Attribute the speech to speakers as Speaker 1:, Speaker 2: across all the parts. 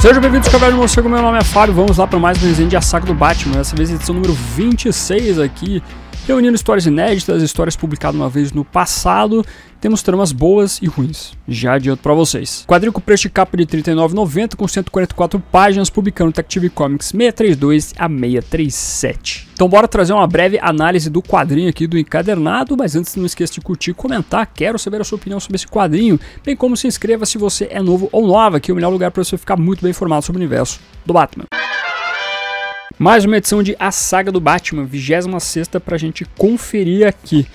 Speaker 1: Sejam bem-vindos, Cavaleiro do Morcego, meu nome é Fábio, vamos lá para mais uma resenha de A Saga do Batman, dessa vez edição número 26 aqui, reunindo histórias inéditas, histórias publicadas uma vez no passado, temos tramas boas e ruins, já adianto para vocês. Quadrinho com preço de capa de R$ 39,90 com 144 páginas, publicando Detective Comics 632 a 637. Então bora trazer uma breve análise do quadrinho aqui do encadernado, mas antes não esqueça de curtir e comentar, quero saber a sua opinião sobre esse quadrinho, bem como se inscreva se você é novo ou nova, aqui é o melhor lugar para você ficar muito bem informado sobre o universo do Batman. Mais uma edição de A Saga do Batman, 26 pra gente conferir aqui.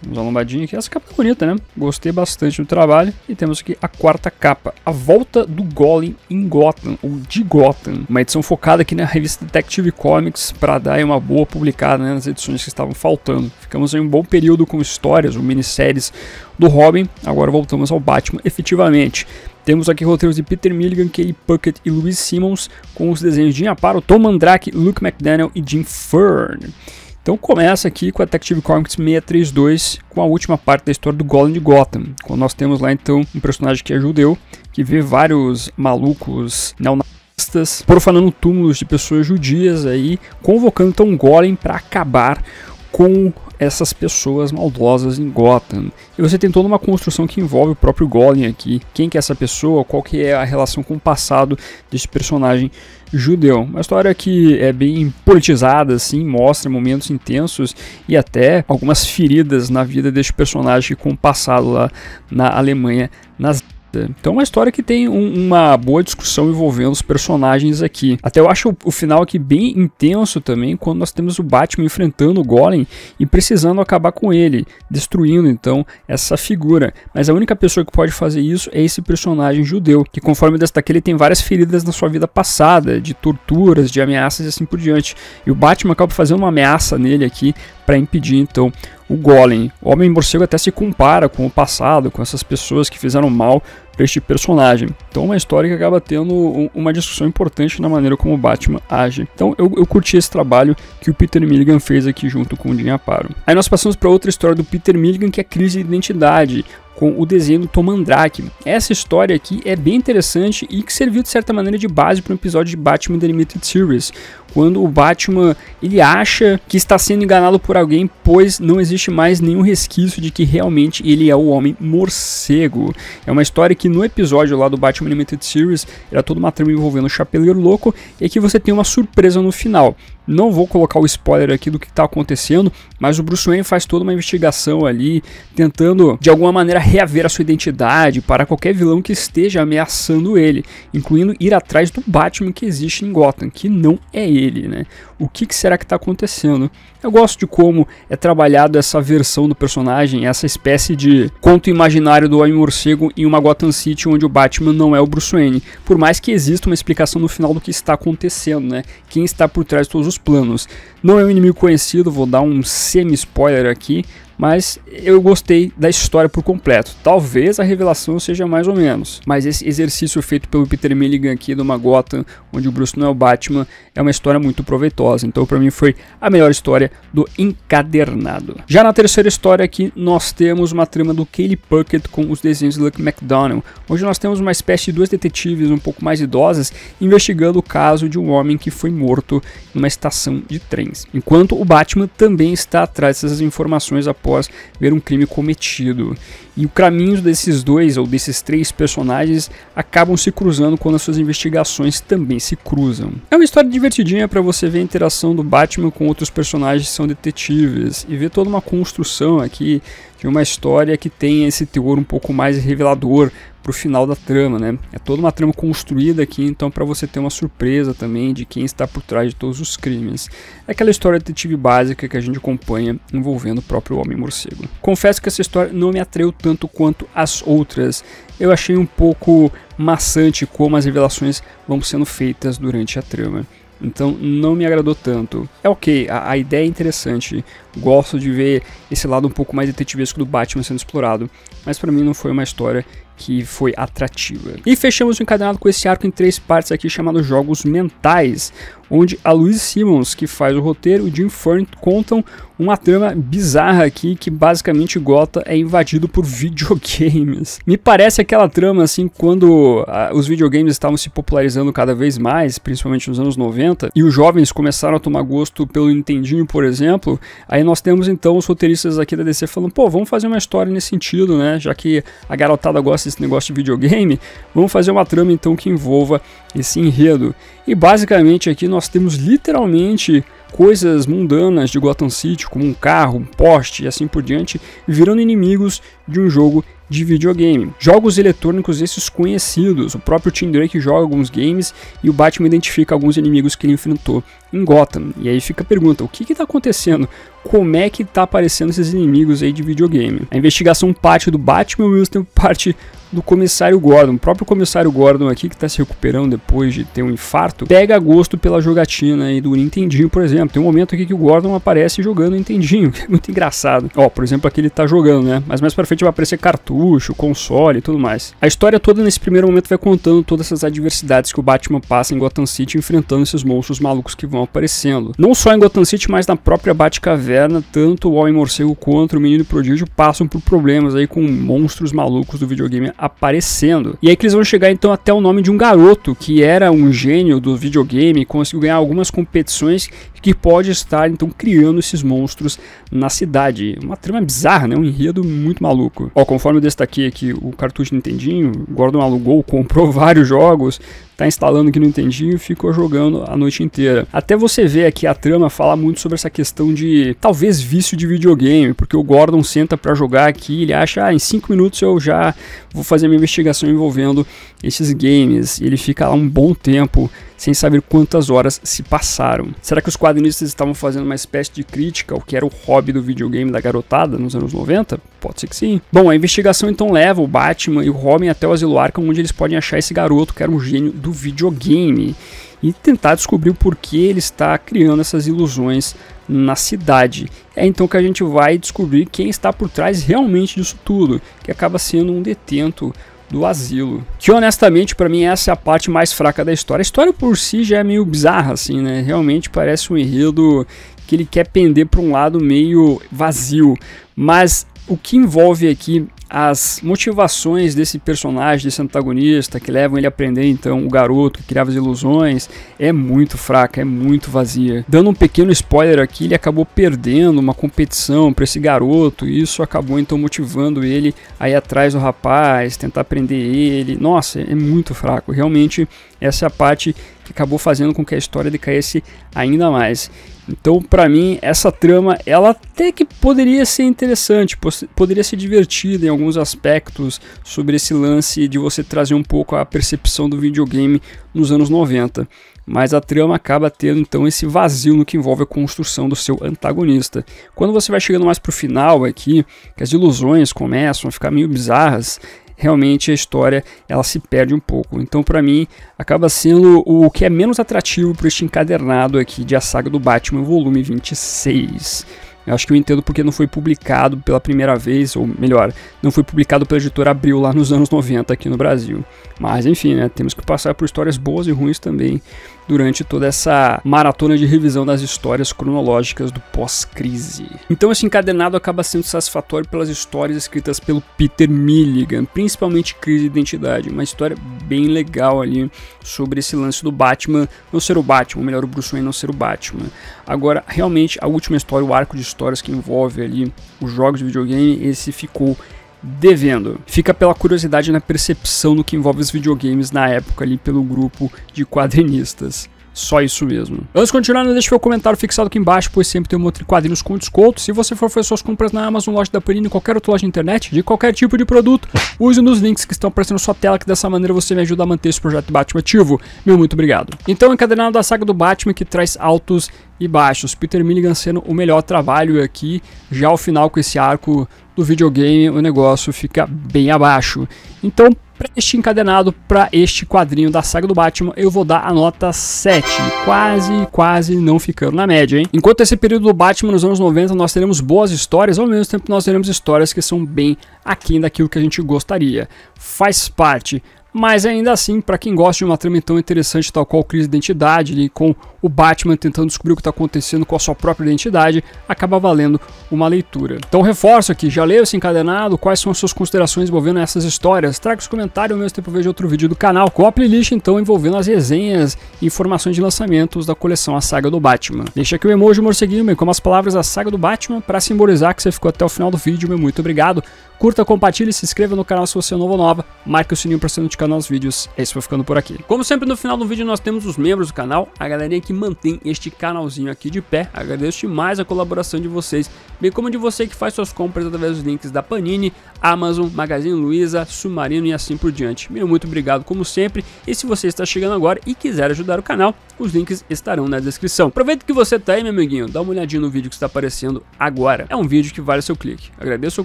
Speaker 1: Temos uma lombadinha aqui, essa capa é bonita, né? Gostei bastante do trabalho. E temos aqui a quarta capa, A Volta do Golem em Gotham, ou de Gotham. Uma edição focada aqui na revista Detective Comics para dar uma boa publicada né, nas edições que estavam faltando. Ficamos em um bom período com histórias ou minisséries do Robin, agora voltamos ao Batman efetivamente. Temos aqui roteiros de Peter Milligan, Kelly Puckett e Louis Simmons, com os desenhos de Aparo, Tom Mandrake, Luke McDaniel e Jim Fern. Então começa aqui com a Detective Comics 632, com a última parte da história do Golem de Gotham, quando nós temos lá então um personagem que é judeu, que vê vários malucos neonazistas profanando túmulos de pessoas judias aí, convocando então um Golem para acabar com essas pessoas maldosas em Gotham. E você tem toda uma construção que envolve o próprio Golem aqui. Quem que é essa pessoa, qual que é a relação com o passado desse personagem judeu. Uma história que é bem politizada, assim, mostra momentos intensos e até algumas feridas na vida deste personagem com o passado lá na Alemanha nas então, uma história que tem um, uma boa discussão envolvendo os personagens aqui. Até eu acho o, o, final aqui bem intenso também, quando nós temos o Batman enfrentando o Golem e precisando acabar com ele, destruindo então essa figura. Mas a única pessoa que pode fazer isso é esse personagem judeu, que conforme destaquei, ele tem várias feridas na sua vida passada, de torturas, de ameaças e assim por diante. E o Batman acaba fazendo uma ameaça nele aqui para impedir então o Golem. O Homem Morcego até se compara com o passado, com essas pessoas que fizeram mal para este personagem. Então, uma história que acaba tendo uma discussão importante na maneira como o Batman age. Então, eu, eu curti esse trabalho que o Peter Milligan fez aqui junto com o Jim Aparo. Aí nós passamos para outra história do Peter Milligan, que é a crise de identidade com o desenho do Tom Mandrake. Essa história aqui é bem interessante e que serviu de certa maneira de base para um episódio de Batman The Limited Series, quando o Batman ele acha que está sendo enganado por alguém, pois não existe mais nenhum resquício de que realmente ele é o Homem Morcego. É uma história que no episódio lá do Batman Limited Series era toda uma trama envolvendo o Chapeleiro Louco e que você tem uma surpresa no final. Não vou colocar o spoiler aqui do que está acontecendo, mas o Bruce Wayne faz toda uma investigação ali, tentando de alguma maneira reaver a sua identidade para qualquer vilão que esteja ameaçando ele, incluindo ir atrás do Batman que existe em Gotham, que não é ele, né? O que, que será que está acontecendo? Eu gosto de como é trabalhado essa versão do personagem, essa espécie de conto imaginário do Homem-Morcego em uma Gotham City onde o Batman não é o Bruce Wayne, por mais que exista uma explicação no final do que está acontecendo, né? Quem está por trás de todos os planos. Não é um inimigo conhecido, vou dar um semi-spoiler aqui, mas eu gostei da história por completo. Talvez a revelação seja mais ou menos, mas esse exercício feito pelo Peter Milligan aqui uma Gotham, onde o Bruce não é o Batman, é uma história muito proveitosa. Então, para mim, foi a melhor história do encadernado. Já na terceira história aqui, nós temos uma trama do Kaylee Puckett com os desenhos de Luke McDonnell, onde nós temos uma espécie de duas detetives um pouco mais idosas investigando o caso de um homem que foi morto em uma estação de trens, enquanto o Batman também está atrás dessas informações após após ver um crime cometido. E o caminho desses dois ou desses três personagens acabam se cruzando quando as suas investigações também se cruzam. É uma história divertidinha para você ver a interação do Batman com outros personagens que são detetives e ver toda uma construção aqui de uma história que tem esse teor um pouco mais revelador pro final da trama, né? É toda uma trama construída aqui, então para você ter uma surpresa também de quem está por trás de todos os crimes. É aquela história detetive básica que a gente acompanha envolvendo o próprio Homem Morcego. Confesso que essa história não me atraiu tanto quanto as outras. Eu achei um pouco maçante como as revelações vão sendo feitas durante a trama. Então não me agradou tanto. É ok, a, a, ideia é interessante. Gosto de ver esse lado um pouco mais detetivesco do Batman sendo explorado. Mas para mim não foi uma história que foi atrativa. E fechamos o encadenado com esse arco em três partes aqui chamado Jogos Mentais, onde a Louise Simmons, que faz o roteiro, e Jim Fern contam uma trama bizarra aqui que basicamente Gota é invadido por videogames. Me parece aquela trama assim quando ah, os videogames estavam se popularizando cada vez mais, principalmente nos anos 90, e os jovens começaram a tomar gosto pelo Nintendinho, por exemplo. Aí nós temos então os roteiristas aqui da DC falando: "Pô, vamos fazer uma história nesse sentido, né? Já que a garotada gosta desse negócio de videogame, vamos fazer uma trama então que envolva esse enredo". E basicamente aqui nós temos literalmente coisas mundanas de Gotham City, como um carro, um poste e assim por diante, virando inimigos de um jogo de videogame. Jogos eletrônicos esses conhecidos, o próprio Tim Drake joga alguns games e o Batman identifica alguns inimigos que ele enfrentou em Gotham. E aí fica a pergunta, o que está acontecendo? Como é que está aparecendo esses inimigos aí de videogame? A investigação parte do Batman e tempo parte do comissário Gordon. O próprio comissário Gordon aqui, que está se recuperando depois de ter um infarto, pega gosto pela jogatina aí do Nintendinho, por exemplo. Tem um momento aqui que o Gordon aparece jogando Nintendinho, que é muito engraçado. Ó, por exemplo, aqui ele tá jogando, né? Mas mais pra frente vai aparecer cartucho, console e tudo mais. A história toda nesse primeiro momento vai contando todas essas adversidades que o Batman passa em Gotham City enfrentando esses monstros malucos que vão aparecendo. Não só em Gotham City, mas na própria Batcaverna, tanto o Homem-Morcego quanto o Menino Prodígio passam por problemas aí com monstros malucos do videogame aparecendo. E aí que eles vão chegar então até o nome de um garoto que era um gênio do videogame, conseguiu ganhar algumas competições que pode estar então criando esses monstros na cidade. Uma trama bizarra, né? Um enredo muito maluco. Ó, conforme eu destaquei aqui o cartucho Nintendinho, Gordon alugou, comprou vários jogos, tá instalando aqui no Nintendinho e ficou jogando a noite inteira. Até você ver aqui a trama fala muito sobre essa questão de talvez vício de videogame, porque o Gordon senta para jogar aqui, ele acha, ah, em 5 minutos eu já vou fazer minha investigação envolvendo esses games, e ele fica lá um bom tempo sem saber quantas horas se passaram. Será que os quadrinistas estavam fazendo uma espécie de crítica ao que era o hobby do videogame da garotada nos anos 90? Pode ser que sim. Bom, a investigação então leva o Batman e o Robin até o Asilo Arkham, onde eles podem achar esse garoto que era um gênio do videogame e tentar descobrir o porquê ele está criando essas ilusões na cidade. É então que a gente vai descobrir quem está por trás realmente disso tudo, que acaba sendo um detento do asilo. Que honestamente, para mim, essa é a parte mais fraca da história. A história por si já é meio bizarra, assim, né? Realmente parece um enredo que ele quer pender para um lado meio vazio. Mas o que envolve aqui as motivações desse personagem, desse antagonista, que levam ele a aprender então o garoto que criava as ilusões, é muito fraca, é muito vazia. Dando um pequeno spoiler aqui, ele acabou perdendo uma competição para esse garoto, e isso acabou então motivando ele a ir atrás do rapaz, tentar prender ele. Nossa, é muito fraco. Realmente, essa é a parte que acabou fazendo com que a história decaísse ainda mais. Então, para mim, essa trama, ela até que poderia ser interessante, poderia ser divertida em alguns aspectos sobre esse lance de você trazer um pouco a percepção do videogame nos anos 90. Mas a trama acaba tendo então esse vazio no que envolve a construção do seu antagonista. Quando você vai chegando mais pro final aqui, que as ilusões começam a ficar meio bizarras, realmente a história ela se perde um pouco. Então, para mim, acaba sendo o que é menos atrativo para este encadernado aqui de A Saga do Batman, volume 26. Eu acho que eu entendo porque não foi publicado pela primeira vez, ou melhor, não foi publicado pela editora Abril lá nos anos 90 aqui no Brasil. Mas enfim, né, temos que passar por histórias boas e ruins também durante toda essa maratona de revisão das histórias cronológicas do pós-crise. Então esse encadenado acaba sendo satisfatório pelas histórias escritas pelo Peter Milligan, principalmente Crise de Identidade, uma história bem legal ali sobre esse lance do Batman não ser o Batman, ou melhor, o Bruce Wayne não ser o Batman. Agora, realmente, a última história, o arco de histórias que envolve ali os jogos de videogame, esse ficou devendo. Fica pela curiosidade na percepção no que envolve os videogames na época ali pelo grupo de quadrinistas. Só isso mesmo. Antes de continuar, não deixe seu comentário fixado aqui embaixo, pois sempre tem um outro quadrinhos com desconto. Se você for fazer suas compras na Amazon, loja da Panini, qualquer outra loja de internet, de qualquer tipo de produto, use nos links que estão aparecendo na sua tela, que dessa maneira você me ajuda a manter esse projeto Batman ativo. Meu muito obrigado. Então, encadenado da saga do Batman, que traz altos e baixos. Peter Milligan sendo o melhor trabalho aqui, já ao final com esse arco do videogame, o negócio fica bem abaixo. Então, para este encadenado, para este quadrinho da saga do Batman, eu vou dar a nota 7, quase, quase não ficando na média, hein? Enquanto esse período do Batman nos anos 90 nós teremos boas histórias, ao mesmo tempo nós teremos histórias que são bem aquém daquilo que a gente gostaria. Faz parte mas ainda assim, para quem gosta de uma trama tão interessante, tal qual crise de identidade, ali, com o Batman tentando descobrir o que está acontecendo com a sua própria identidade, acaba valendo uma leitura. Então reforço aqui, já leu esse encadenado? Quais são as suas considerações envolvendo essas histórias? Traga os comentários, ao mesmo tempo vejo outro vídeo do canal, com a playlist então envolvendo as resenhas e informações de lançamentos da coleção A Saga do Batman. Deixa aqui o emoji morceguinho, bem como as palavras A Saga do Batman, para simbolizar que você ficou até o final do vídeo, meu muito obrigado. Curta, compartilhe, se inscreva no canal se você é novo ou nova, marque o sininho para ser notificado nos vídeos. É isso, vou ficando por aqui. Como sempre, no final do vídeo nós temos os membros do canal, a galerinha que mantém este canalzinho aqui de pé. Agradeço demais a colaboração de vocês, bem como de você que faz suas compras através dos links da Panini, Amazon, Magazine Luiza, Submarino e assim por diante. Meu muito obrigado como sempre, e se você está chegando agora e quiser ajudar o canal, os links estarão na descrição. Aproveita que você tá aí, meu amiguinho, dá uma olhadinha no vídeo que está aparecendo agora. É um vídeo que vale seu clique. Agradeço a sua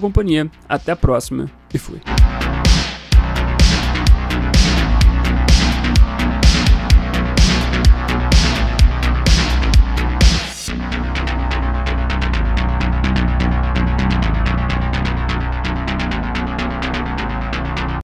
Speaker 1: companhia, até a próxima e fui.